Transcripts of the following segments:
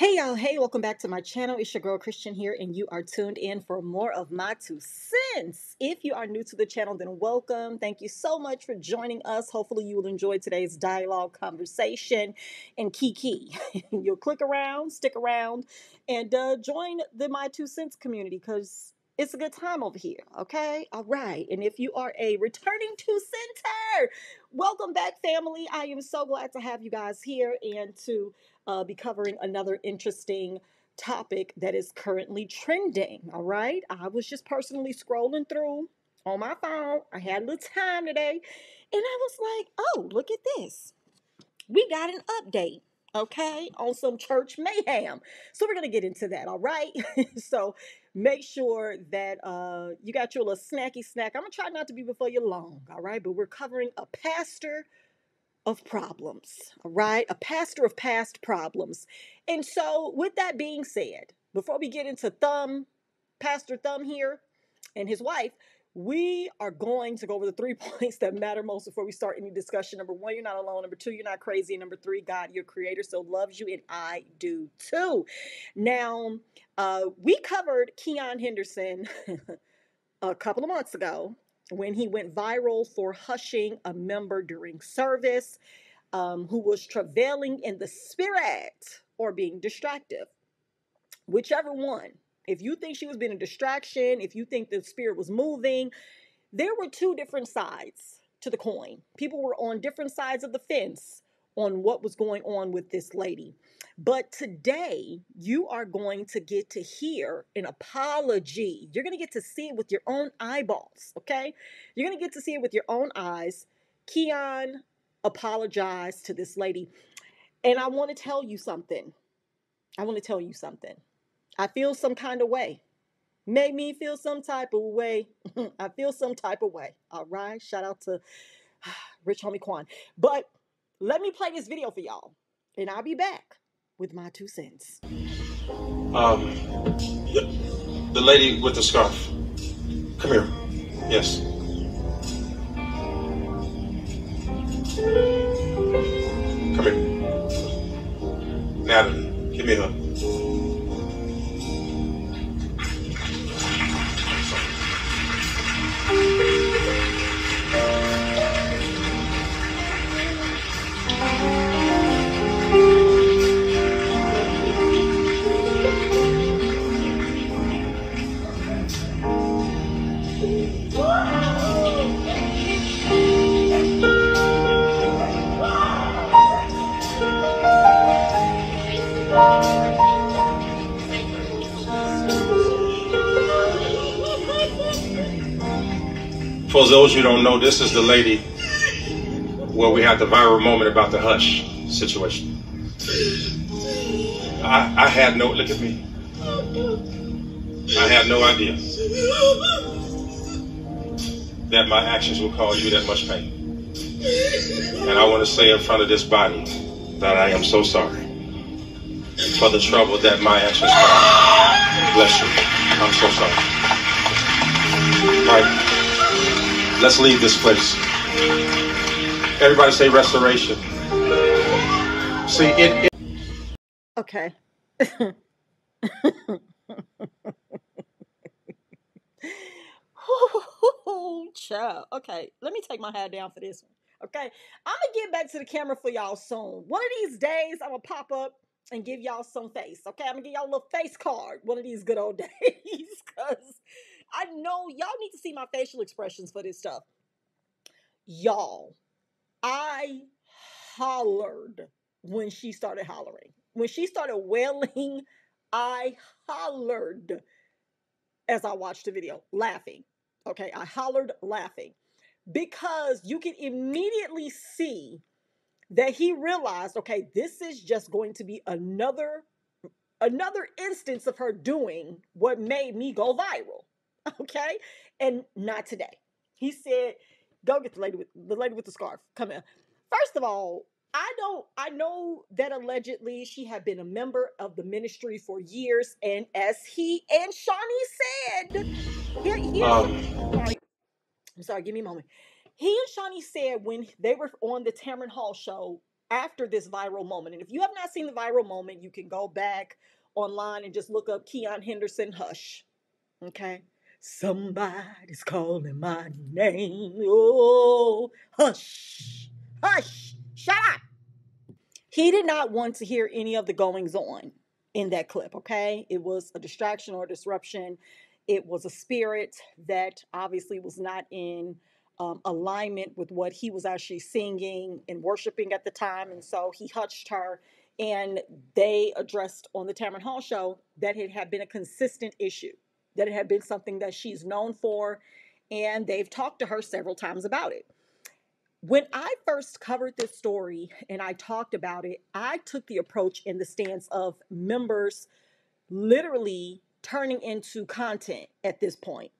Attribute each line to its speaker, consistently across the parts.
Speaker 1: Hey y'all, hey, welcome back to my channel. It's your girl Christian here, and you are tuned in for more of my two cents. If you are new to the channel, then welcome. Thank you so much for joining us. Hopefully, you will enjoy today's dialogue, conversation, and kiki. You'll click around, stick around, and uh, join the My Two Cents community because it's a good time over here, okay? All right. And if you are a returning two center, welcome back, family. I am so glad to have you guys here and to uh, be covering another interesting topic that is currently trending. All right. I was just personally scrolling through on my phone. I had a little time today and I was like, oh, look at this. We got an update okay, on some church mayhem. So we're gonna get into that, all right? so make sure that uh, you got your little snacky snack. I'm gonna try not to be before you long, all right? But we're covering a pastor of problems, all right? A pastor of past problems. And so, with that being said, before we get into Thumb, Pastor Thumb here and his wife, we are going to go over the three points that matter most before we start any discussion. Number one, you're not alone. Number two, you're not crazy. Number three, God, your creator, so loves you, and I do too. Now, uh, we covered Keion Henderson a couple of months ago when he went viral for hushing a member during service um, who was travailing in the spirit or being distractive. Whichever one. If you think she was being a distraction, if you think the spirit was moving, there were two different sides to the coin. People were on different sides of the fence on what was going on with this lady. But today, you are going to get to hear an apology. You're going to get to see it with your own eyeballs, okay? You're going to get to see it with your own eyes. Keion apologized to this lady. And I want to tell you something. I want to tell you something. I feel some kind of way. Made me feel some type of way. I feel some type of way. All right. Shout out to Rich Homie Quan. But let me play this video for y'all. And I'll be back with my two cents.
Speaker 2: Um, the, the lady with the scarf. Come here. Yes. Come here. Natalie, give me a hug. Who don't know, this is the lady where we had the viral moment about the hush situation. I, I had no, look at me. I had no idea that my actions would cause you that much pain. And I want to say in front of this body that I am so sorry for the trouble that my actions caused. Bless you. I'm so sorry. All right. Let's leave this place. Everybody say restoration. See, it. it
Speaker 1: Okay. Ooh, child. Okay, let me take my hat down for this one. Okay, I'm gonna get back to the camera for y'all soon. One of these days, I'm gonna pop up and give y'all some face. Okay, I'm gonna give y'all a little face card one of these good old days because I know y'all need to see my facial expressions for this stuff. Y'all, I hollered when she started hollering. When she started wailing, I hollered as I watched the video, laughing. Okay, I hollered laughing because you can immediately see that he realized, okay, this is just going to be another another instance of her doing what made me go viral. Okay? And not today. He said, go get the lady with the lady with the scarf. Come here. First of all, I don't I know that allegedly she had been a member of the ministry for years, and as he and Shaunie said, here, here,
Speaker 2: um,
Speaker 1: sorry, I'm sorry, give me a moment. He and Shaunie said when they were on the Tamron Hall show after this viral moment. And if you have not seen the viral moment, you can go back online and just look up Keion Henderson Hush. Okay? Somebody's calling my name. Oh, hush, hush, shut up. He did not want to hear any of the goings on in that clip, okay? It was a distraction or disruption. It was a spirit that obviously was not in um, alignment with what he was actually singing and worshiping at the time. And so he hushed her. And they addressed on the Tamron Hall show that it had been a consistent issue, that it had been something that she's known for. And they've talked to her several times about it. When I first covered this story and I talked about it, I took the approach in the stance of members literally turning into content at this point.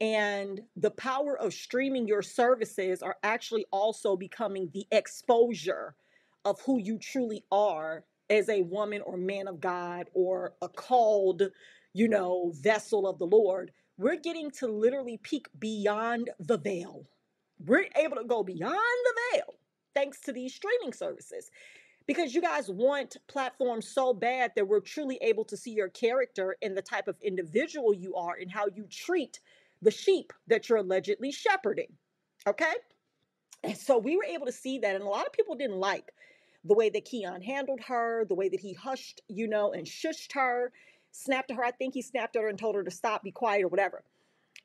Speaker 1: And the power of streaming your services are actually also becoming the exposure of who you truly are as a woman or man of God or a called, you know, vessel of the Lord. We're getting to literally peek beyond the veil. We're able to go beyond the veil thanks to these streaming services because you guys want platforms so bad that we're truly able to see your character and the type of individual you are and how you treat the sheep that you're allegedly shepherding. Okay? And so we were able to see that, and a lot of people didn't like the way that Keion handled her, the way that he hushed, you know, and shushed her, snapped at her. I think he snapped at her and told her to stop, be quiet, or whatever.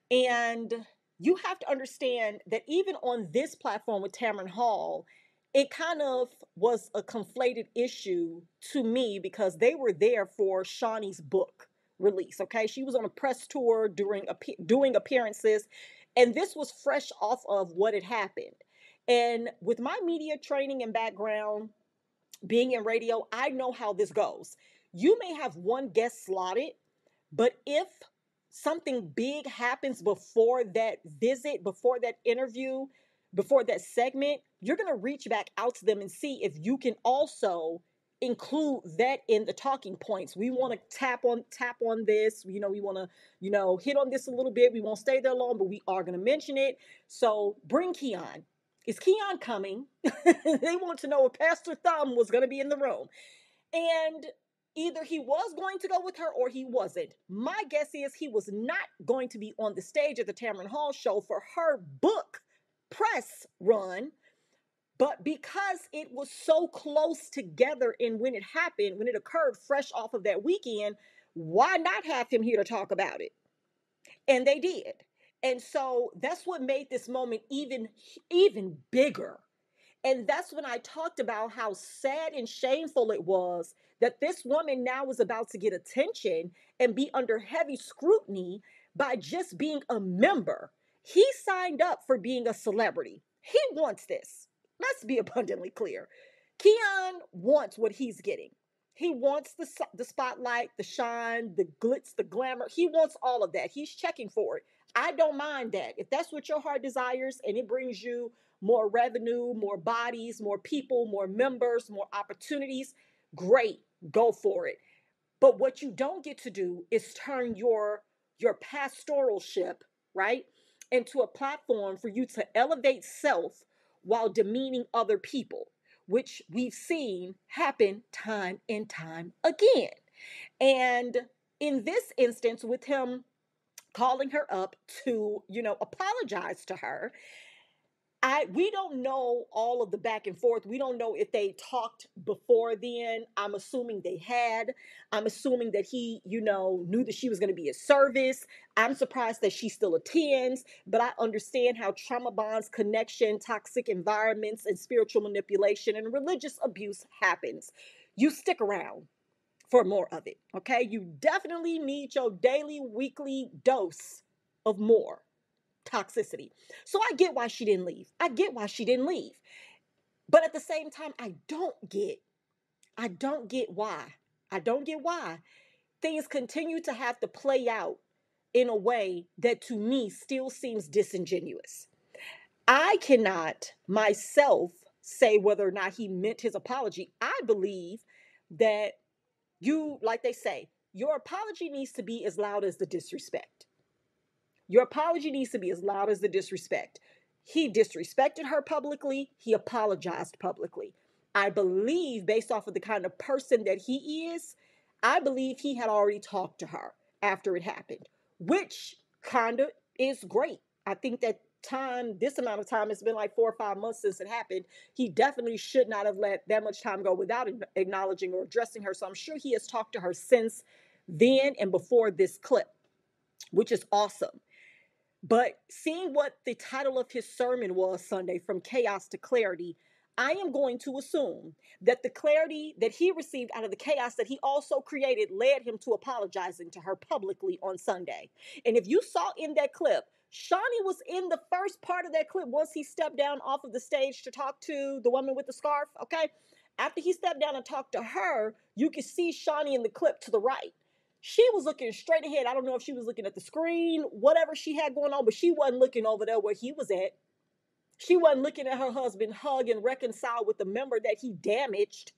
Speaker 1: And you have to understand that even on this platform with Tamron Hall, it kind of was a conflated issue to me because they were there for Shaunie's book release. Okay, she was on a press tour during doing appearances, and this was fresh off of what had happened. And with my media training and background, being in radio, I know how this goes. You may have one guest slotted, but if something big happens before that visit, before that interview, before that segment, you're going to reach back out to them and see if you can also include that in the talking points. We want to tap on tap on this. You know, we want to, you know, hit on this a little bit. We won't stay there long, but we are going to mention it. So bring Keion. Is Keion coming? they want to know if Pastor Thumb was going to be in the room. And either he was going to go with her or he wasn't. My guess is he was not going to be on the stage at the Tamron Hall show for her book press run but because it was so close together and when it happened, when it occurred fresh off of that weekend, why not have him here to talk about it? And they did. And so that's what made this moment even even bigger. And that's when I talked about how sad and shameful it was that this woman now was about to get attention and be under heavy scrutiny by just being a member. He signed up for being a celebrity. He wants this. Let's be abundantly clear. Keion wants what he's getting. He wants the, the spotlight, the shine, the glitz, the glamour. He wants all of that. He's checking for it. I don't mind that. If that's what your heart desires and it brings you more revenue, more bodies, more people, more members, more opportunities, great, go for it. But what you don't get to do is turn your your pastoral ship, right, into a platform for you to elevate self while demeaning other people, which we've seen happen time and time again. And in this instance, with him calling her up to, you know, apologize to her I we don't know all of the back and forth. We don't know if they talked before then. I'm assuming they had. I'm assuming that he, you know, knew that she was going to be a service. I'm surprised that she still attends, but I understand how trauma bonds, connection, toxic environments, and spiritual manipulation and religious abuse happens. You stick around for more of it, okay? You definitely need your daily, weekly dose of more toxicity. So I get why she didn't leave. I get why she didn't leave. But at the same time, I don't get, I don't get why. I don't get why things continue to have to play out in a way that to me still seems disingenuous. I cannot myself say whether or not he meant his apology. I believe that you, like they say, your apology needs to be as loud as the disrespect. Your apology needs to be as loud as the disrespect. He disrespected her publicly, he apologized publicly. I believe, based off of the kind of person that he is, I believe he had already talked to her after it happened, which kind of is great. I think that time, this amount of time, it's been like four or five months since it happened. He definitely should not have let that much time go without acknowledging or addressing her. So I'm sure he has talked to her since then and before this clip, which is awesome. But seeing what the title of his sermon was Sunday, From Chaos to Clarity, I am going to assume that the clarity that he received out of the chaos that he also created led him to apologizing to her publicly on Sunday. And if you saw in that clip, Shaunie was in the first part of that clip once he stepped down off of the stage to talk to the woman with the scarf, okay? After he stepped down and talked to her, you could see Shaunie in the clip to the right. She was looking straight ahead. I don't know if she was looking at the screen, whatever she had going on, but she wasn't looking over there where he was at. She wasn't looking at her husband hug and reconcile with the member that he damaged.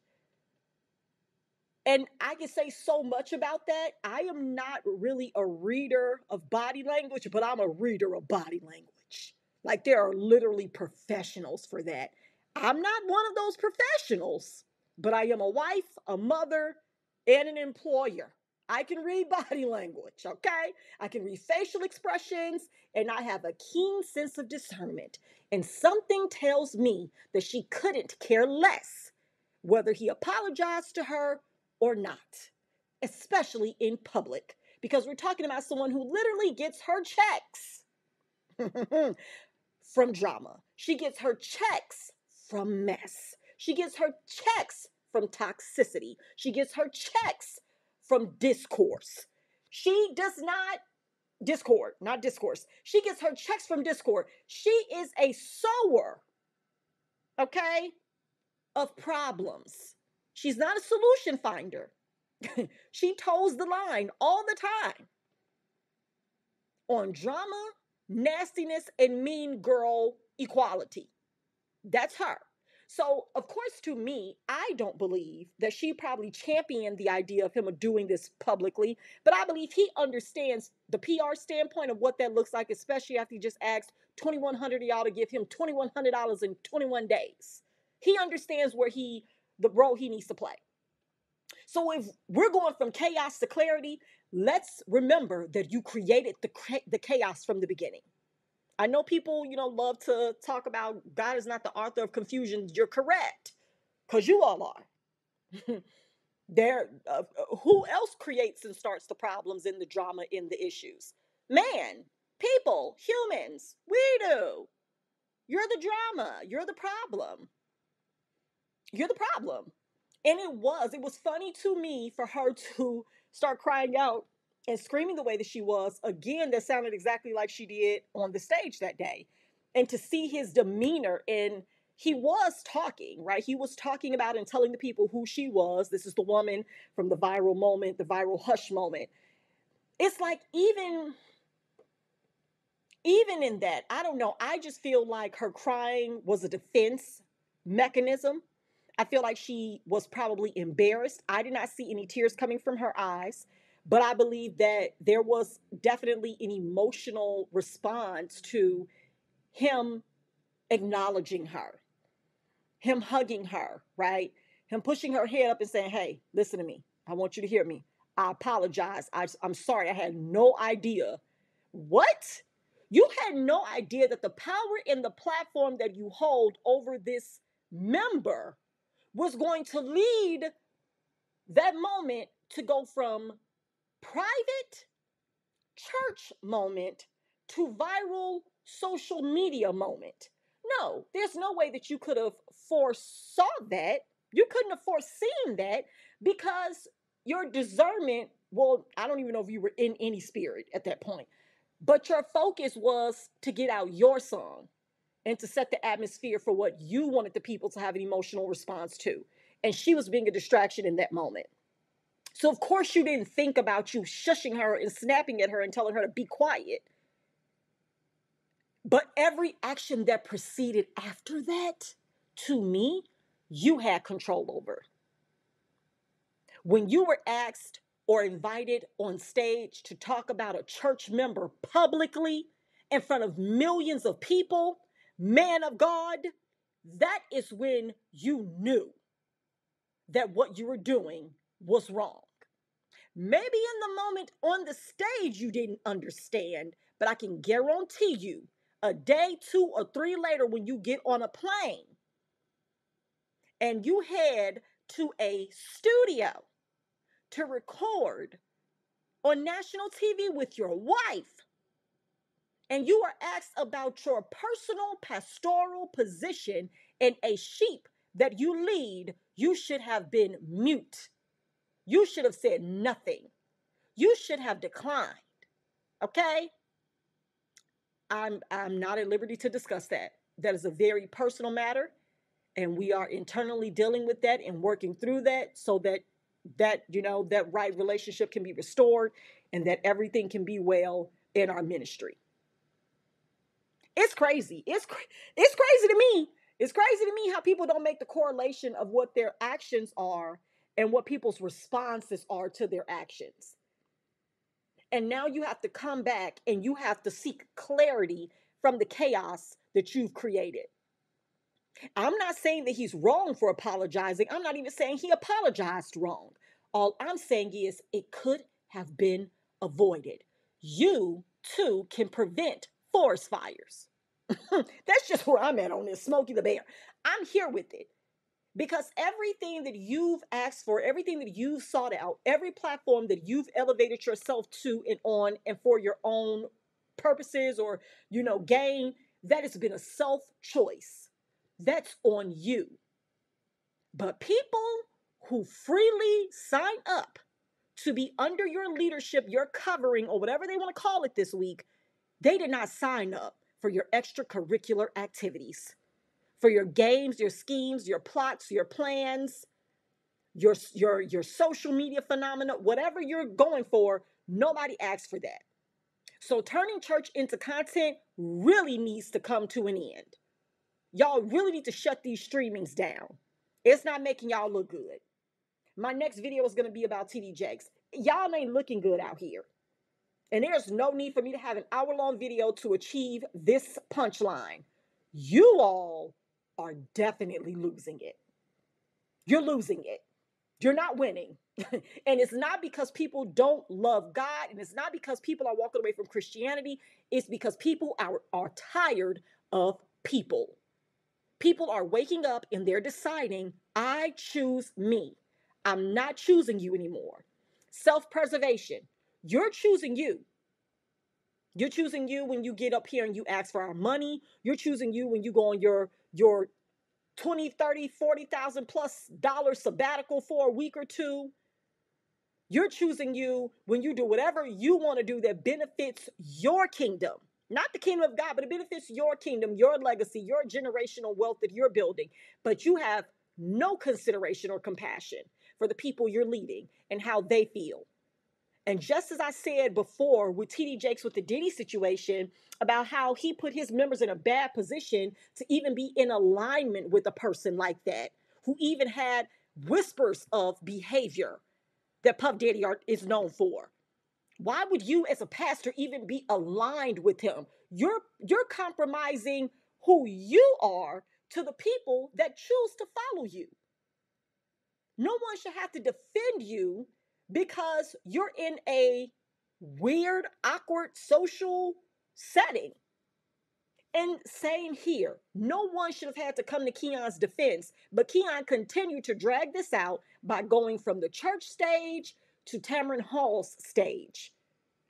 Speaker 1: And I can say so much about that. I am not really a reader of body language, but I'm a reader of body language. Like there are literally professionals for that. I'm not one of those professionals, but I am a wife, a mother, and an employer. I can read body language, okay? I can read facial expressions, and I have a keen sense of discernment. And something tells me that she couldn't care less whether he apologized to her or not, especially in public, because we're talking about someone who literally gets her checks from drama. She gets her checks from mess. She gets her checks from toxicity. She gets her checks from discourse. She does not discord, not discourse. She gets her checks from discord. She is a sower, okay, of problems. She's not a solution finder. she toes the line all the time on drama, nastiness, and mean girl equality. That's her. So, of course, to me, I don't believe that she probably championed the idea of him doing this publicly, but I believe he understands the PR standpoint of what that looks like, especially after he just asked 2100 of y'all to give him $2,100 in 21 days. He understands where he, the role he needs to play. So, if we're going from chaos to clarity, let's remember that you created the, the chaos from the beginning. I know people, you know, love to talk about God is not the author of confusion. You're correct, because you all are. there, uh, uh, who else creates and starts the problems in the drama, in the issues? Man, people, humans. We do. You're the drama. You're the problem. You're the problem. And it was, it was funny to me for her to start crying out and screaming the way that she was, again, that sounded exactly like she did on the stage that day. And to see his demeanor, and he was talking, right? He was talking about and telling the people who she was. This is the woman from the viral moment, the viral hush moment. It's like, even even in that, I don't know. I just feel like her crying was a defense mechanism. I feel like she was probably embarrassed. I did not see any tears coming from her eyes. But I believe that there was definitely an emotional response to him acknowledging her, him hugging her, right? Him pushing her head up and saying, Hey, listen to me. I want you to hear me. I apologize. I, am sorry. I had no idea. What? You had no idea that the power in the platform that you hold over this member was going to lead that moment to go from private church moment to viral social media moment. No, there's no way that you could have foresaw that. You couldn't have foreseen that because your discernment, well, I don't even know if you were in any spirit at that point, but your focus was to get out your song and to set the atmosphere for what you wanted the people to have an emotional response to. And she was being a distraction in that moment. So, of course, you didn't think about you shushing her and snapping at her and telling her to be quiet. But every action that proceeded after that, to me, you had control over. When you were asked or invited on stage to talk about a church member publicly in front of millions of people, man of God, that is when you knew that what you were doing was wrong. Maybe in the moment on the stage you didn't understand, but I can guarantee you a day, two, or three later, when you get on a plane and you head to a studio to record on national TV with your wife, and you are asked about your personal pastoral position in a sheep that you lead, you should have been mute. You should have said nothing. You should have declined. Okay? I'm I'm not at liberty to discuss that. That is a very personal matter and we are internally dealing with that and working through that so that that you know that right relationship can be restored and that everything can be well in our ministry. It's crazy. It's it's crazy to me. It's crazy to me how people don't make the correlation of what their actions are and what people's responses are to their actions. And now you have to come back and you have to seek clarity from the chaos that you've created. I'm not saying that he's wrong for apologizing. I'm not even saying he apologized wrong. All I'm saying is it could have been avoided. You too can prevent forest fires. That's just where I'm at on this, Smokey the Bear. I'm here with it because everything that you've asked for, everything that you've sought out, every platform that you've elevated yourself to and on and for your own purposes or, you know, gain, that has been a self choice. That's on you. But people who freely sign up to be under your leadership, your covering, or whatever they want to call it this week, they did not sign up for your extracurricular activities, for your games, your schemes, your plots, your plans, your, your, your social media phenomena, whatever you're going for, nobody asks for that. So turning church into content really needs to come to an end. Y'all really need to shut these streamings down. It's not making y'all look good. My next video is going to be about TD Jakes. Y'all ain't looking good out here. And there's no need for me to have an hour long video to achieve this punchline. You all are definitely losing it. You're losing it. You're not winning. and it's not because people don't love God, and it's not because people are walking away from Christianity. It's because people are, are tired of people. People are waking up and they're deciding, I choose me. I'm not choosing you anymore. Self preservation. You're choosing you. You're choosing you when you get up here and you ask for our money. You're choosing you when you go on your your 20, 30, 40,000 plus dollar sabbatical for a week or two. You're choosing you when you do whatever you want to do that benefits your kingdom. Not the kingdom of God, but it benefits your kingdom, your legacy, your generational wealth that you're building. But you have no consideration or compassion for the people you're leading and how they feel. And just as I said before with TD Jakes with the Diddy situation about how he put his members in a bad position to even be in alignment with a person like that, who even had whispers of behavior that Puff Daddy are, is known for. Why would you as a pastor even be aligned with him? You're you're compromising who you are to the people that choose to follow you. No one should have to defend you because you're in a weird, awkward social setting. And same here. No one should have had to come to Keion's defense, but Keion continued to drag this out by going from the church stage to Tamron Hall's stage,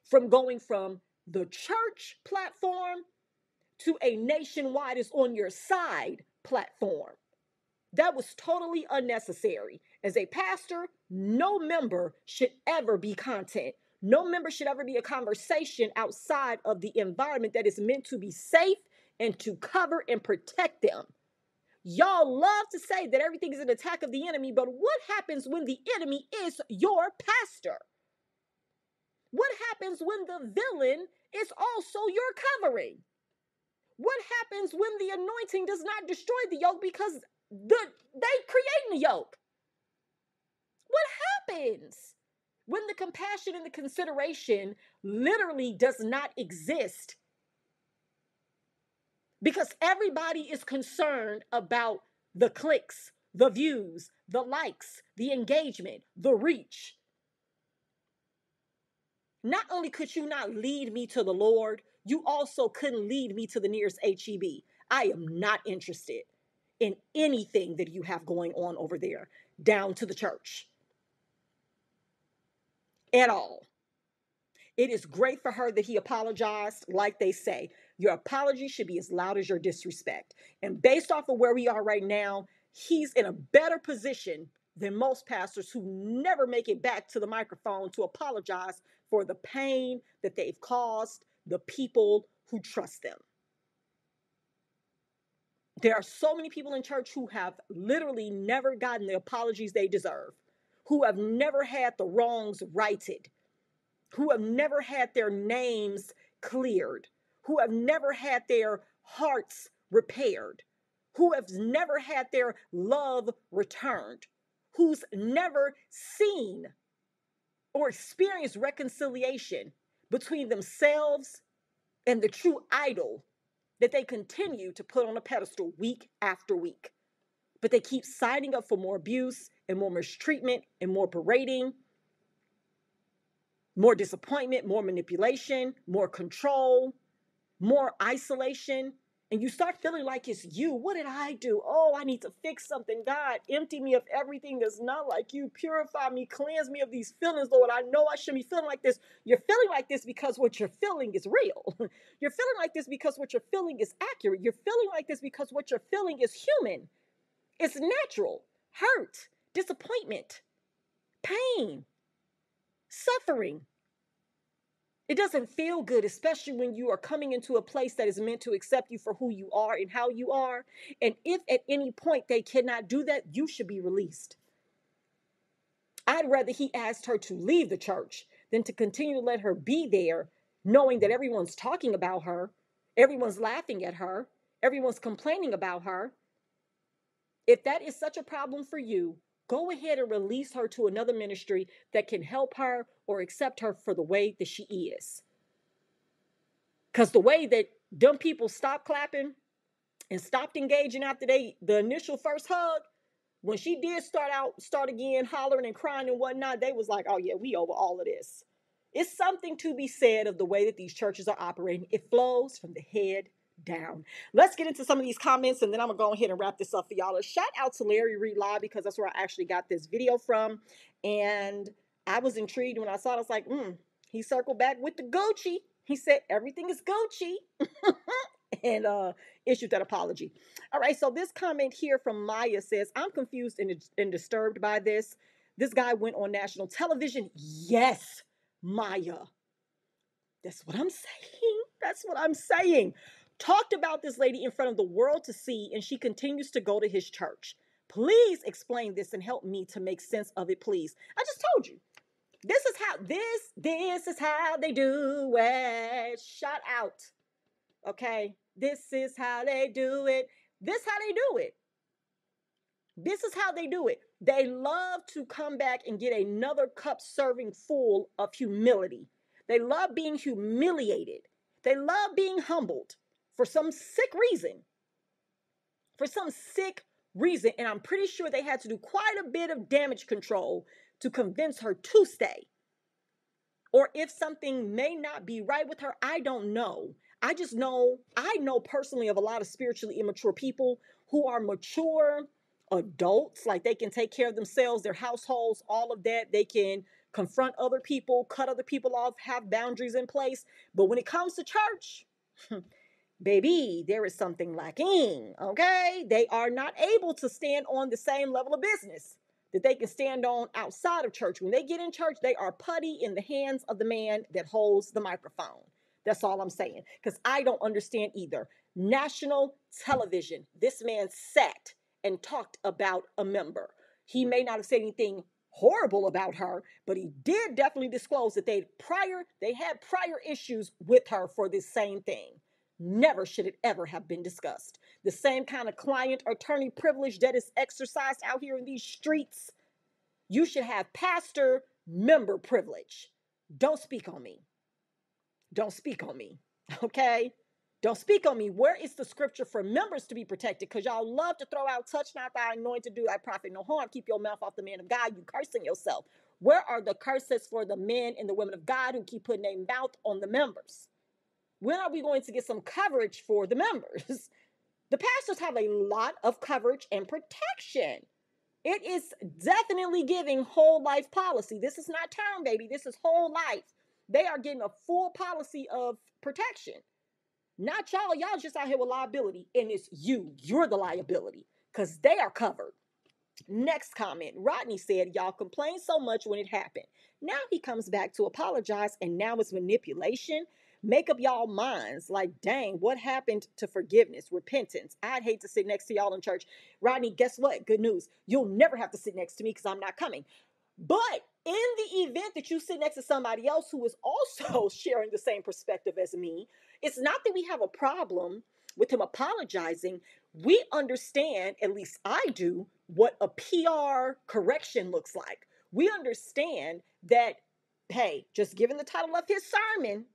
Speaker 1: from going from the church platform to a nationwide is on your side platform. That was totally unnecessary. As a pastor, no member should ever be content. No member should ever be a conversation outside of the environment that is meant to be safe and to cover and protect them. Y'all love to say that everything is an attack of the enemy, but what happens when the enemy is your pastor? What happens when the villain is also your covering? What happens when the anointing does not destroy the yoke because the they creating the yoke. What happens when the compassion and the consideration literally does not exist? Because everybody is concerned about the clicks, the views, the likes, the engagement, the reach. Not only could you not lead me to the Lord, you also couldn't lead me to the nearest HEB. I am not interested in anything that you have going on over there, down to the church at all. It is great for her that he apologized, like they say. Your apology should be as loud as your disrespect. And based off of where we are right now, he's in a better position than most pastors who never make it back to the microphone to apologize for the pain that they've caused the people who trust them. There are so many people in church who have literally never gotten the apologies they deserve, who have never had the wrongs righted, who have never had their names cleared, who have never had their hearts repaired, who have never had their love returned, who's never seen or experienced reconciliation between themselves and the true idol that they continue to put on a pedestal week after week. But they keep signing up for more abuse and more mistreatment and more berating more disappointment, more manipulation, more control, more isolation. And you start feeling like it's you. What did I do? Oh, I need to fix something. God, empty me of everything that's not like you. Purify me, cleanse me of these feelings, Lord. I know I shouldn't be feeling like this. You're feeling like this because what you're feeling is real. you're feeling like this because what you're feeling is accurate. You're feeling like this because what you're feeling is human. It's natural. Hurt, disappointment, pain, suffering. It doesn't feel good, especially when you are coming into a place that is meant to accept you for who you are and how you are. And if at any point they cannot do that, you should be released. I'd rather he asked her to leave the church than to continue to let her be there, knowing that everyone's talking about her, everyone's laughing at her, everyone's complaining about her. If that is such a problem for you, go ahead and release her to another ministry that can help her or accept her for the way that she is. Because the way that dumb people stopped clapping and stopped engaging after they the initial first hug, when she did start out, start again hollering and crying and whatnot, they was like, oh yeah, we over all of this. It's something to be said of the way that these churches are operating. It flows from the head down. Let's get into some of these comments and then I'm gonna go ahead and wrap this up for y'all. A shout out to Larry Reid Live because that's where I actually got this video from. And I was intrigued when I saw it. I was like, hmm, he circled back with the Gucci. He said everything is Gucci. and uh issued that apology. All right, so this comment here from Maya says, I'm confused and, and disturbed by this. This guy went on national television. Yes, Maya. That's what I'm saying. That's what I'm saying talked about this lady in front of the world to see, and she continues to go to his church. Please explain this and help me to make sense of it, please. I just told you. This is how this this is how they do it. Shout out. Okay? This is how they do it. This how they do it. This is how they do it. They love to come back and get another cup serving full of humility. They love being humiliated. They love being humbled for some sick reason. For some sick reason. And I'm pretty sure they had to do quite a bit of damage control to convince her to stay. Or if something may not be right with her, I don't know. I just know, I know personally of a lot of spiritually immature people who are mature adults, like they can take care of themselves, their households, all of that. They can confront other people, cut other people off, have boundaries in place. But when it comes to church, baby, there is something lacking. Okay. They are not able to stand on the same level of business that they can stand on outside of church. When they get in church, they are putty in the hands of the man that holds the microphone. That's all I'm saying. Because I don't understand either. National television, this man sat and talked about a member. He may not have said anything horrible about her, but he did definitely disclose that they prior they had prior issues with her for this same thing. Never should it ever have been discussed. The same kind of client attorney privilege that is exercised out here in these streets, you should have pastor member privilege. Don't speak on me. Don't speak on me. Okay? Don't speak on me. Where is the scripture for members to be protected? Because y'all love to throw out, touch not thy anointed, do thy prophet no harm. Keep your mouth off the man of God. You cursing yourself. Where are the curses for the men and the women of God who keep putting their mouth on the members? When are we going to get some coverage for the members? The pastors have a lot of coverage and protection. It is definitely giving whole life policy. This is not term, baby. This is whole life. They are getting a full policy of protection. Not y'all. Y'all just out here with liability, and it's you. You're the liability because they are covered. Next comment Rodney said, Y'all complained so much when it happened. Now he comes back to apologize, and now it's manipulation. Make up y'all minds. Like, dang, what happened to forgiveness, repentance? I'd hate to sit next to y'all in church. Rodney, guess what? Good news. You'll never have to sit next to me because I'm not coming. But in the event that you sit next to somebody else who is also sharing the same perspective as me, it's not that we have a problem with him apologizing. We understand, at least I do, what a PR correction looks like. We understand that, hey, just given the title of his sermon,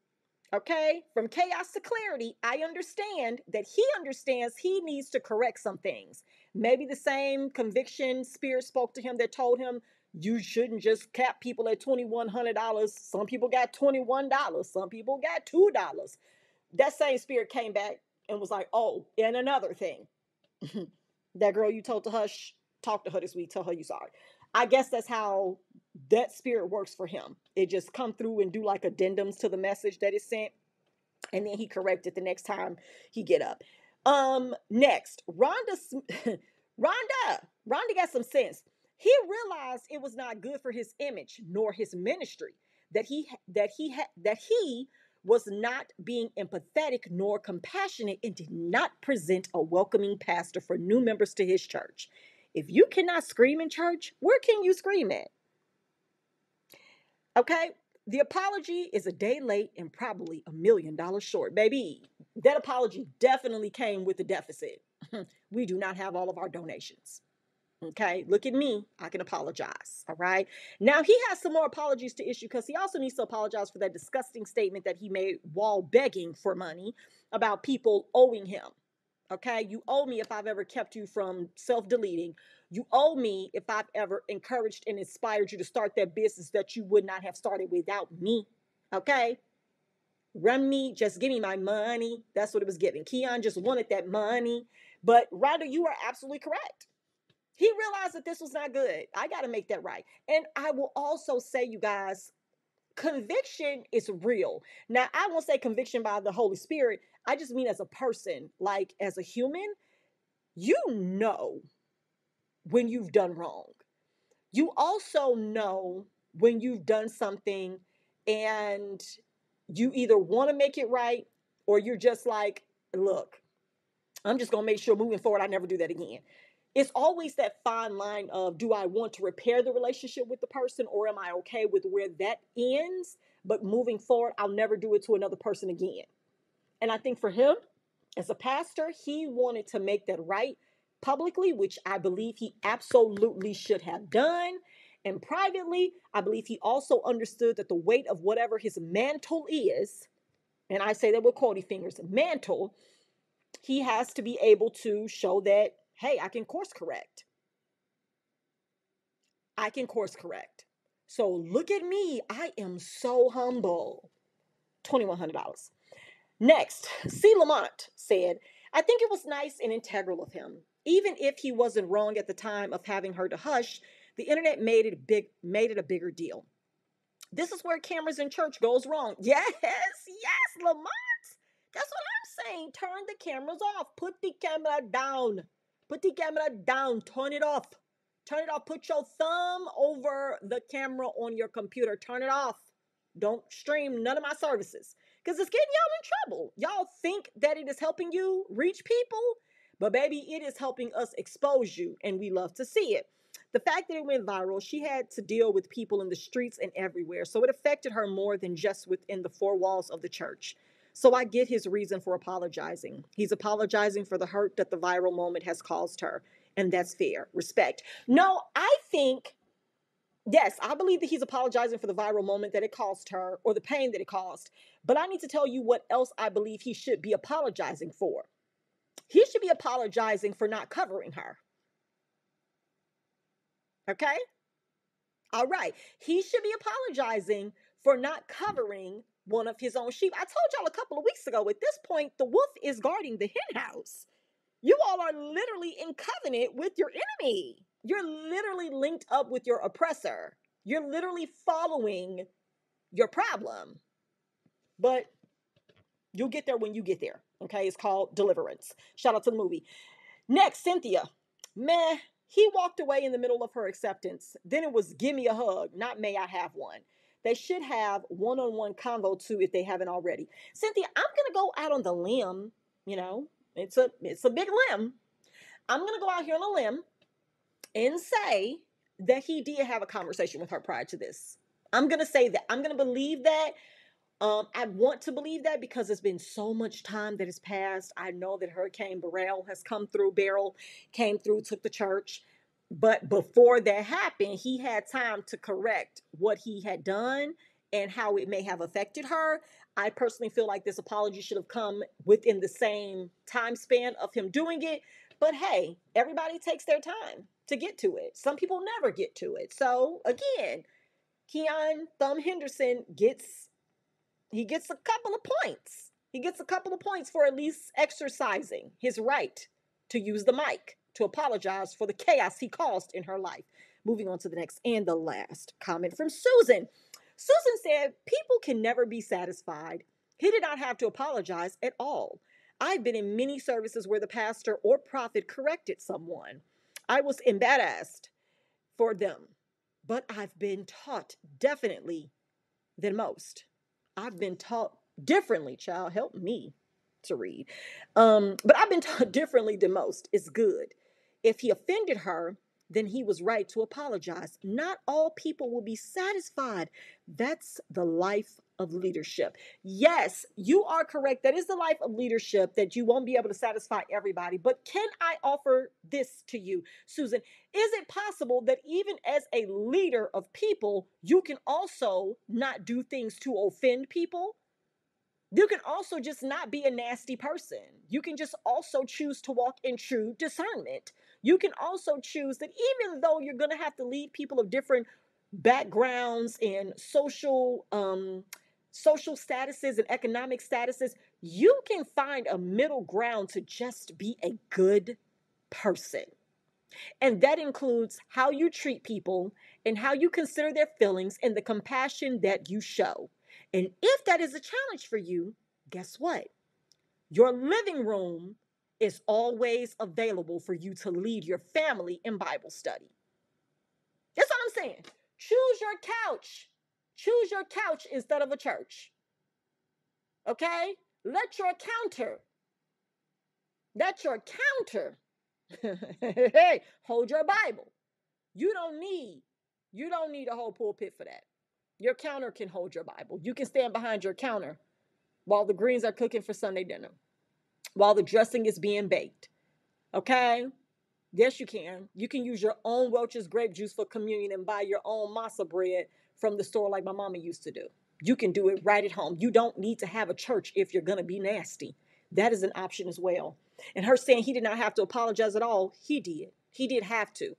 Speaker 1: okay, from chaos to clarity, I understand that he understands he needs to correct some things. Maybe the same conviction spirit spoke to him that told him you shouldn't just cap people at $2,100. Some people got $21, some people got $2. That same spirit came back and was like, oh, and another thing. that girl you told to hush, talk to her this week, tell her you sorry. I guess that's how that spirit works for him. It just come through and do like addendums to the message that is sent. And then he correct it the next time he get up. Um, next, Rhonda, Rhonda, Rhonda got some sense. He realized it was not good for his image nor his ministry that he that he had that he was not being empathetic nor compassionate and did not present a welcoming pastor for new members to his church. If you cannot scream in church, where can you scream at? Okay, the apology is a day late and probably a million dollars short. Baby, that apology definitely came with a deficit. we do not have all of our donations. Okay, look at me. I can apologize. All right. Now he has some more apologies to issue because he also needs to apologize for that disgusting statement that he made while begging for money about people owing him. Okay, you owe me if I've ever kept you from self deleting. You owe me if I've ever encouraged and inspired you to start that business that you would not have started without me. Okay, run me, just give me my money. That's what it was giving. Keion just wanted that money. But Rhonda, you are absolutely correct. He realized that this was not good. I got to make that right. And I will also say, you guys, conviction is real. Now, I won't say conviction by the Holy Spirit. I just mean as a person, like as a human, you know when you've done wrong. You also know when you've done something and you either want to make it right or you're just like, look, I'm just going to make sure moving forward I never do that again it's always that fine line of do I want to repair the relationship with the person or am I okay with where that ends? But moving forward, I'll never do it to another person again. And I think for him, as a pastor, he wanted to make that right publicly, which I believe he absolutely should have done. And privately, I believe he also understood that the weight of whatever his mantle is, and I say that with Cody fingers, mantle, he has to be able to show that hey, I can course correct. I can course correct. So look at me. I am so humble. $2,100. Next, C. Lamont said, I think it was nice and integral of him. Even if he wasn't wrong at the time of having her to hush, the internet made it big made it a bigger deal. This is where cameras in church goes wrong. Yes, yes, Lamont. That's what I'm saying. Turn the cameras off. Put the camera down. Put the camera down. Turn it off. Turn it off. Put your thumb over the camera on your computer. Turn it off. Don't stream none of my services because it's getting y'all in trouble. Y'all think that it is helping you reach people, but baby, it is helping us expose you, and we love to see it. The fact that it went viral, she had to deal with people in the streets and everywhere, so it affected her more than just within the four walls of the church. So I get his reason for apologizing. He's apologizing for the hurt that the viral moment has caused her. And that's fair. Respect. No, I think Yes, I believe that he's apologizing for the viral moment that it caused her or the pain that it caused. But I need to tell you what else I believe he should be apologizing for. He should be apologizing for not covering her. Okay? All right. He should be apologizing for not covering one of his own sheep. I told y'all a couple of weeks ago, at this point, the wolf is guarding the hen house. You all are literally in covenant with your enemy. You're literally linked up with your oppressor. You're literally following your problem. But you'll get there when you get there. Okay, it's called Deliverance. Shout out to the movie. Next, Cynthia. Meh, he walked away in the middle of her acceptance. Then it was give me a hug, not may I have one. They should have one on one convo too if they haven't already. Cynthia, I'm gonna go out on the limb, you know, it's a it's a big limb. I'm gonna go out here on a limb and say that he did have a conversation with her prior to this. I'm gonna say that. I'm gonna believe that. Um, I want to believe that because it's been so much time that has passed. I know that Hurricane Beryl has come through, Beryl came through, took the church. But before that happened, he had time to correct what he had done and how it may have affected her. I personally feel like this apology should have come within the same time span of him doing it. But hey, everybody takes their time to get to it. Some people never get to it. So again, Keion Thumb Henderson gets he gets a couple of points. He gets a couple of points for at least exercising his right to use the mic to apologize for the chaos he caused in her life. Moving on to the next and the last comment from Susan. Susan said, People can never be satisfied. He did not have to apologize at all. I've been in many services where the pastor or prophet corrected someone. I was embarrassed for them, but I've been taught definitely than most. I've been taught differently, child. Help me to read. Um, but I've been taught differently than most. It's good. If he offended her, then he was right to apologize. Not all people will be satisfied. That's the life of leadership. Yes, you are correct. That is the life of leadership that you won't be able to satisfy everybody. But can I offer this to you, Susan? Is it possible that even as a leader of people, you can also not do things to offend people? You can also just not be a nasty person. You can just also choose to walk in true discernment. You can also choose that even though you're going to have to lead people of different backgrounds and social um, social statuses and economic statuses, you can find a middle ground to just be a good person. And that includes how you treat people and how you consider their feelings and the compassion that you show. And if that is a challenge for you, guess what? Your living room is always available for you to lead your family in Bible study. That's what I'm saying. Choose your couch Choose your couch instead of a church. Okay? Let your counter, let your counter, hey, hold your Bible. You don't need, you don't need a whole pulpit for that. Your counter can hold your Bible. You can stand behind your counter while the greens are cooking for Sunday dinner, while the dressing is being baked. Okay? Yes, you can. You can use your own Welch's grape juice for communion and buy your own masa bread from the store like my mama used to do. You can do it right at home. You don't need to have a church if you're going to be nasty. That is an option as well. And her saying he did not have to apologize at all, he did. He did have to.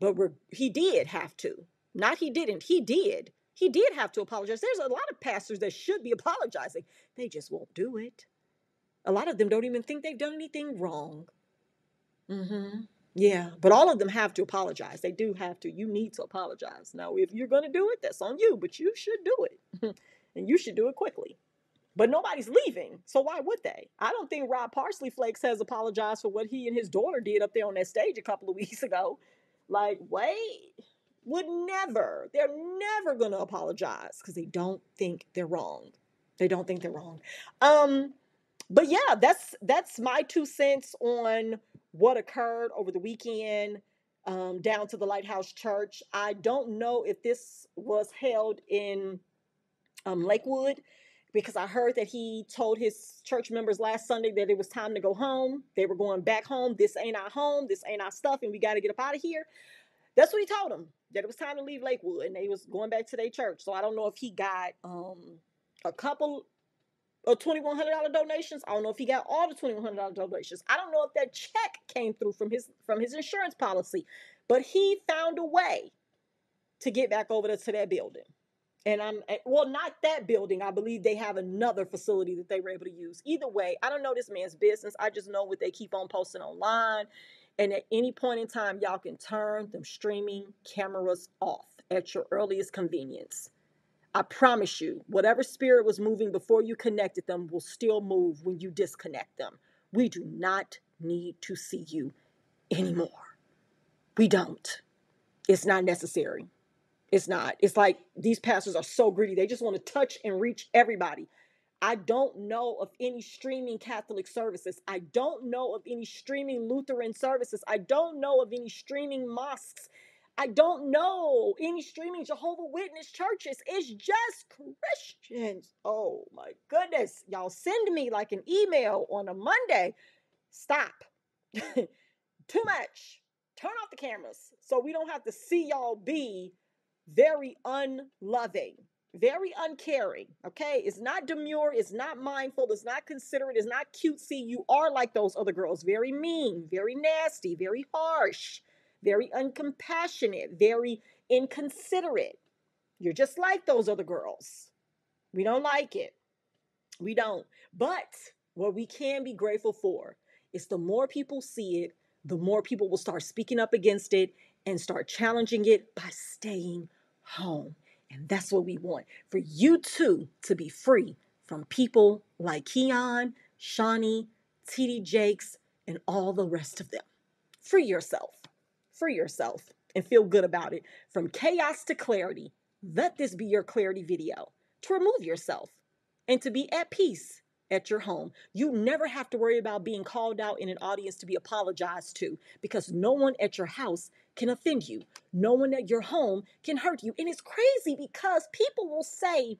Speaker 1: But he did have to. Not he didn't. He did. He did have to apologize. There's a lot of pastors that should be apologizing. They just won't do it. A lot of them don't even think they've done anything wrong. Mm-hmm. Yeah, but all of them have to apologize. They do have to. You need to apologize. Now, if you're going to do it, that's on you, but you should do it. and you should do it quickly. But nobody's leaving, so why would they? I don't think Rob Parsley Flakes has apologized for what he and his daughter did up there on that stage a couple of weeks ago. Like, wait, would never. They're never going to apologize because they don't think they're wrong. They don't think they're wrong. Um, but yeah, that's that's my two cents on what occurred over the weekend um, down to the Lighthouse Church. I don't know if this was held in um, Lakewood because I heard that he told his church members last Sunday that it was time to go home. They were going back home. This ain't our home. This ain't our stuff, and we got to get up out of here. That's what he told them that it was time to leave Lakewood and they was going back to their church. So I don't know if he got um a couple hundred dollar donations. I don't know if he got all the twenty one hundred dollar donations. I don't know if that check came through from his from his insurance policy, but he found a way to get back over to that building. And I'm eh, well, not that building. I believe they have another facility that they were able to use. Either way, I don't know this man's business. I just know what they keep on posting online. And at any point in time, y'all can turn them streaming cameras off at your earliest convenience. I promise you, whatever spirit was moving before you connected them will still move when you disconnect them. We do not need to see you anymore. We don't. It's not necessary. It's not. It's like these pastors are so greedy. They just want to touch and reach everybody. I don't know of any streaming Catholic services. I don't know of any streaming Lutheran services. I don't know of any streaming mosques. I don't know any streaming Jehovah Witness churches. It's just Christians. Oh my goodness. Y'all send me like an email on a Monday. Stop. Too much. Turn off the cameras so we don't have to see y'all be very unloving, very uncaring. Okay. It's not demure. It's not mindful. It's not considerate. It's not cutesy. You are like those other girls very mean, very nasty, very harsh, very uncompassionate, very inconsiderate. You're just like those other girls. We don't like it. We don't. But what we can be grateful for is the more people see it, the more people will start speaking up against it and start challenging it by staying home. And that's what we want for you too to be free from people like Keion, Shaunie, TD Jakes, and all the rest of them. Free yourself. Free yourself and feel good about it. From chaos to clarity, let this be your clarity video to remove yourself and to be at peace at your home. You never have to worry about being called out in an audience to be apologized to because no one at your house can offend you. No one at your home can hurt you. And it's crazy because people will say,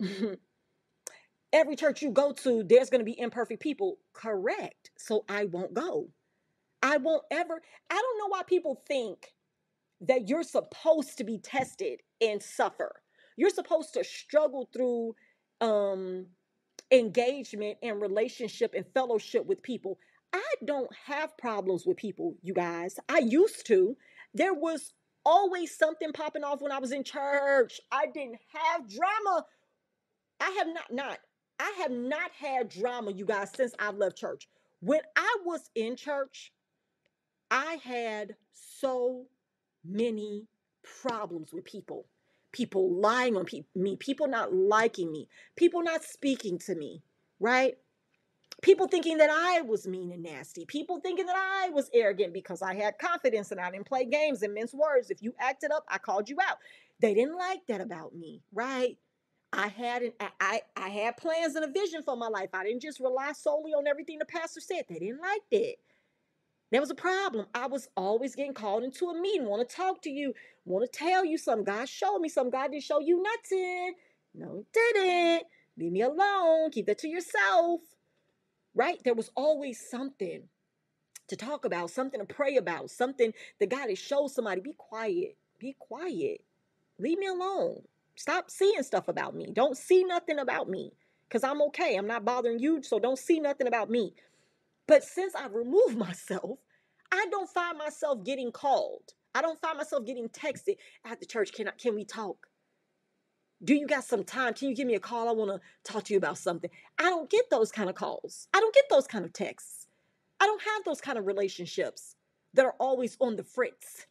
Speaker 1: every church you go to, there's going to be imperfect people. Correct. So I won't go. I won't ever. I don't know why people think that you're supposed to be tested and suffer. You're supposed to struggle through um engagement and relationship and fellowship with people. I don't have problems with people, you guys. I used to. There was always something popping off when I was in church. I didn't have drama. I have not not I have not had drama, you guys, since I've left church. When I was in church, I had so many problems with people people lying on pe- me, people not liking me, people not speaking to me, right? People thinking that I was mean and nasty, people thinking that I was arrogant because I had confidence and I didn't play games and mince words. If you acted up, I called you out. They didn't like that about me, right? I had an I, I had plans and a vision for my life. I didn't just rely solely on everything the pastor said. They didn't like that. There was a problem. I was always getting called into a meeting, want to talk to you, want to tell you something. God showed me something. God didn't show you nothing. No, didn't. Leave me alone. Keep that to yourself. Right? There was always something to talk about, something to pray about, something that God has showed somebody. Be quiet. Be quiet. Leave me alone. Stop seeing stuff about me. Don't see nothing about me because I'm okay. I'm not bothering you, so don't see nothing about me. But since I've removed myself, I don't find myself getting called. I don't find myself getting texted at the church. Can I, can we talk? Do you got some time? Can you give me a call? I want to talk to you about something. I don't get those kind of calls. I don't get those kind of texts. I don't have those kind of relationships that are always on the fritz.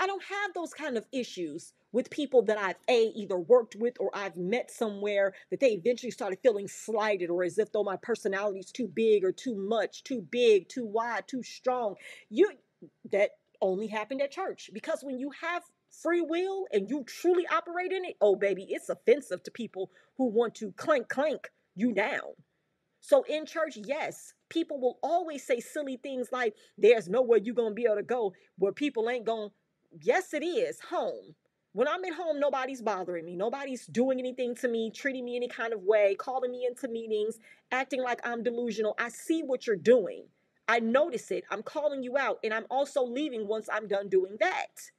Speaker 1: I don't have those kind of issues with people that I've a either worked with or I've met somewhere that they eventually started feeling slighted or as if though my personality is too big or too much, too big, too wide, too strong. You that only happened at church because when you have free will and you truly operate in it, oh baby, it's offensive to people who want to clank clank you down. So in church, yes, people will always say silly things like there's nowhere you're going to be able to go where people ain't gonna." yes it is home when I'm at home, nobody's bothering me. Nobody's doing anything to me, treating me any kind of way, calling me into meetings, acting like I'm delusional. I see what you're doing. I notice it. I'm calling you out, and I'm also leaving once I'm done doing that.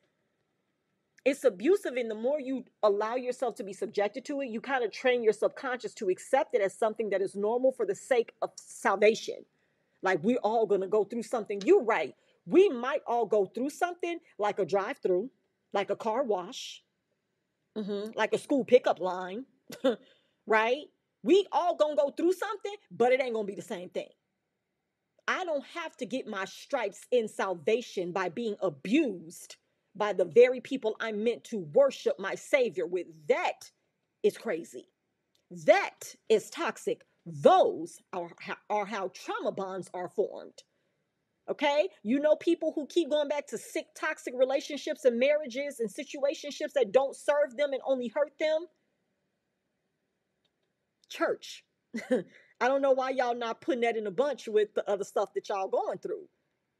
Speaker 1: It's abusive, and the more you allow yourself to be subjected to it, you kind of train your subconscious to accept it as something that is normal for the sake of salvation. Like we're all going to go through something. You're right. We might all go through something like a drive through, like a car wash, mm-hmm, like a school pickup line, right? We all gonna go through something, but it ain't gonna be the same thing. I don't have to get my stripes in salvation by being abused by the very people I'm meant to worship my Savior with. That is crazy. That is toxic. Those are, are how trauma bonds are formed. Okay? You know people who keep going back to sick, toxic relationships and marriages and situationships that don't serve them and only hurt them? Church. I don't know why y'all not putting that in a bunch with the other stuff that y'all going through.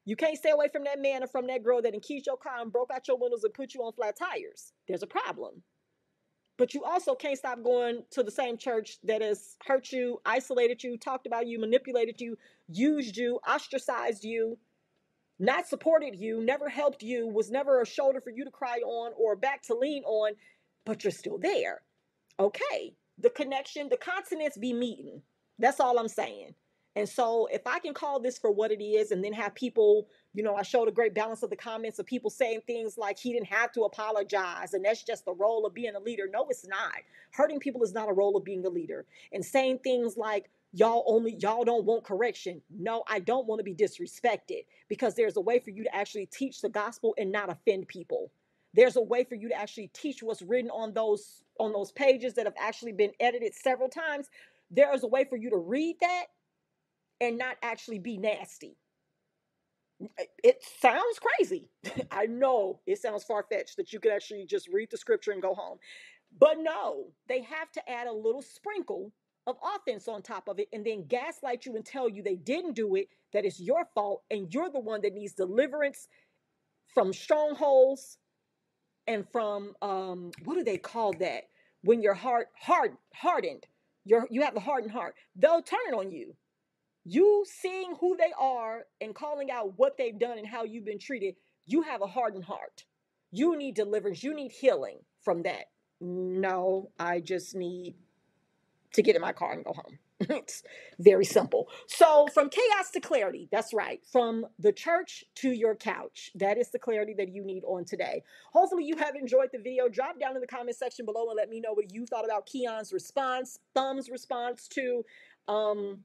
Speaker 1: You can't stay away from that man or from that girl that keyed your car and broke out your windows and put you on flat tires. There's a problem. But you also can't stop going to the same church that has hurt you, isolated you, talked about you, manipulated you, used you, ostracized you, not supported you, never helped you, was never a shoulder for you to cry on or a back to lean on, but you're still there. Okay. The connection, the continents be meeting. That's all I'm saying. And so if I can call this for what it is and then have people, you know, I showed a great balance of the comments of people saying things like he didn't have to apologize and that's just the role of being a leader. No, it's not. Hurting people is not a role of being a leader. And saying things like, y'all only y'all don't want correction. No, I don't want to be disrespected because there's a way for you to actually teach the gospel and not offend people. There's a way for you to actually teach what's written on those on those pages that have actually been edited several times. There is a way for you to read that and not actually be nasty. It sounds crazy. I know it sounds far fetched that you could actually just read the scripture and go home. But no, they have to add a little sprinkle of offense on top of it and then gaslight you and tell you they didn't do it, that it's your fault, and you're the one that needs deliverance from strongholds and from um what do they call that? When your heart hard hardened, you're you have a hardened heart. They'll turn on you you seeing who they are and calling out what they've done and how you've been treated, you have a hardened heart. You need deliverance. You need healing from that. No, I just need to get in my car and go home. it's very simple. So, from chaos to clarity, that's right. From the church to your couch. That is the clarity that you need on today. Hopefully, you have enjoyed the video. Drop down in the comment section below and let me know what you thought about Keion's response, Thumb's response to um,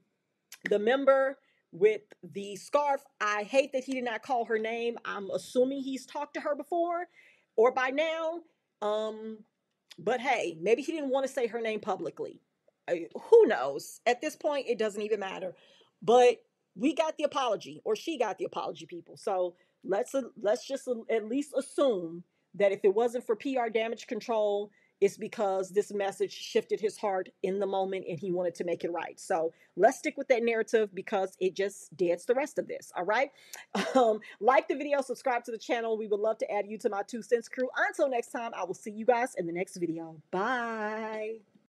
Speaker 1: the member with the scarf, I hate that he did not call her name. I'm assuming he's talked to her before or by now. Um, but hey, maybe he didn't want to say her name publicly. I, who knows? At this point, it doesn't even matter. But we got the apology, or she got the apology, people. So let's uh, let's just uh, at least assume that if it wasn't for PR damage control, it's because this message shifted his heart in the moment and he wanted to make it right. So let's stick with that narrative because it just deads the rest of this. All right. Um, like the video, subscribe to the channel. We would love to add you to my two cents crew. Until next time, I will see you guys in the next video. Bye.